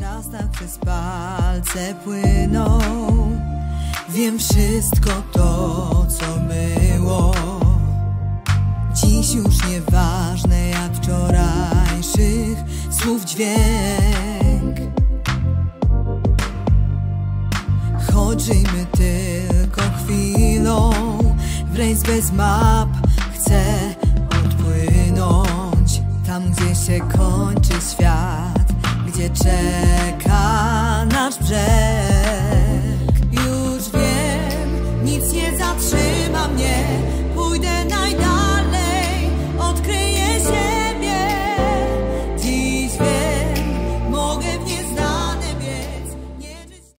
Czas tak przez palce płynął. Wiem wszystko to, co było. Dziś już nieważne jak wczorajszych słów dźwięk. Choć żyjmy tylko chwilą W rejs bez map chcę odpłynąć. Tam gdzie się kończy świat Gdzie czeka nasz brzeg. Już wiem, nic nie zatrzyma mnie